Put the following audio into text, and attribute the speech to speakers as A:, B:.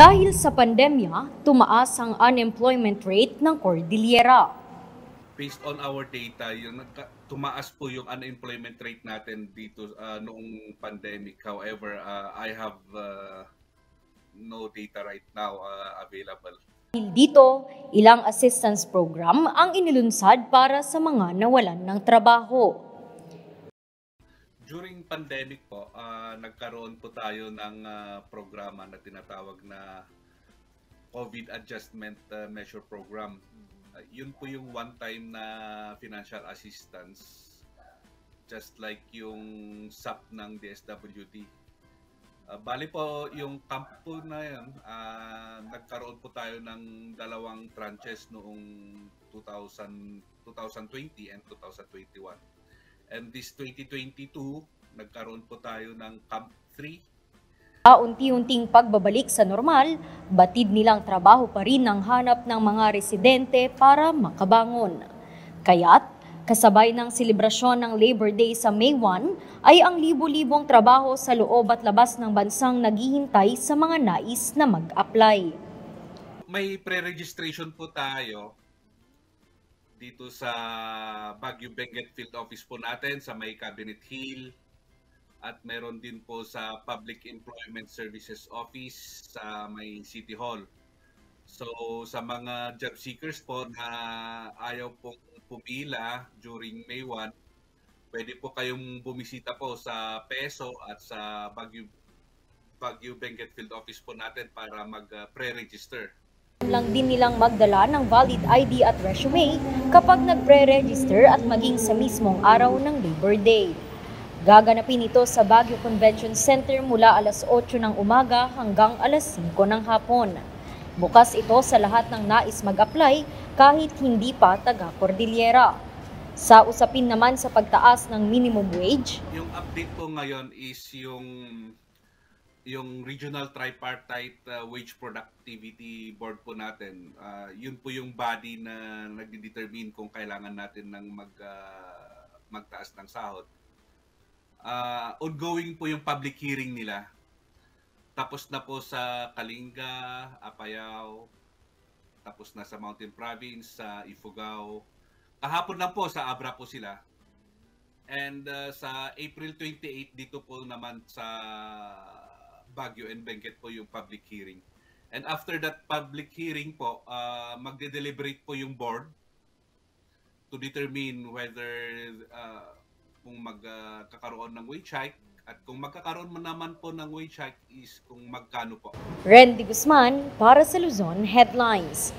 A: Dahil sa pandemya, tumaas ang unemployment rate ng Cordillera.
B: Based on our data, yung nagka- tumaas po yung unemployment rate natin dito uh, noong pandemic. However, uh, I have uh, no data right now uh, available.
A: Dito, ilang assistance program ang inilunsad para sa mga nawalan ng trabaho.
B: During pandemic po, uh, nagkaroon po tayo ng uh, programa na tinatawag na COVID Adjustment uh, Measure Program. Uh, yun po yung one-time na financial assistance just like yung SAP ng DSWD. Uh, bali po yung camp po na yun, uh, nagkaroon po tayo ng dalawang tranches noong 2000, 2020 and 2021. And this 2022, nagkaroon po tayo ng Camp 3.
A: Paunti-unting pagbabalik sa normal, batid nilang trabaho pa rin ang hanap ng mga residente para makabangon. Kaya't, kasabay ng selebrasyon ng Labor Day sa May 1, ay ang libo-libong trabaho sa loob at labas ng bansang naghihintay sa mga nais na mag-apply.
B: May pre-registration po tayo dito sa Baguio Benguet Field Office po natin sa may Cabinet Hill at meron din po sa Public Employment Services Office sa may City Hall. So sa mga job seekers po na ayaw pong pumila during May 1, pwede po kayong bumisita po sa PESO at sa Baguio Baguio Benguet Field Office po natin para mag-pre-register
A: lang din nilang magdala ng valid ID at resume kapag nagpre-register at maging sa mismong araw ng Labor Day. Gaganapin ito sa Baguio Convention Center mula alas 8 ng umaga hanggang alas 5 ng hapon. Bukas ito sa lahat ng nais mag-apply kahit hindi pa taga Cordillera. Sa usapin naman sa pagtaas ng minimum wage,
B: yung update po ngayon is yung yung Regional Tripartite uh, Wage Productivity Board po natin, uh, yun po yung body na nagde-determine kung kailangan natin ng mag, uh, magtaas ng sahod. Uh, ongoing po yung public hearing nila. Tapos na po sa Kalinga, Apayao, tapos na sa Mountain Province, sa Ifugao. Kahapon lang po sa Abra po sila. And uh, sa April 28 dito po naman sa Baguio and Benguet po yung public hearing. And after that public hearing po, uh, magde-deliberate po yung board to determine whether uh, kung magkakaroon uh, ng wage hike at kung magkakaroon man naman po ng wage hike is kung magkano po.
A: Randy Guzman para sa Luzon Headlines.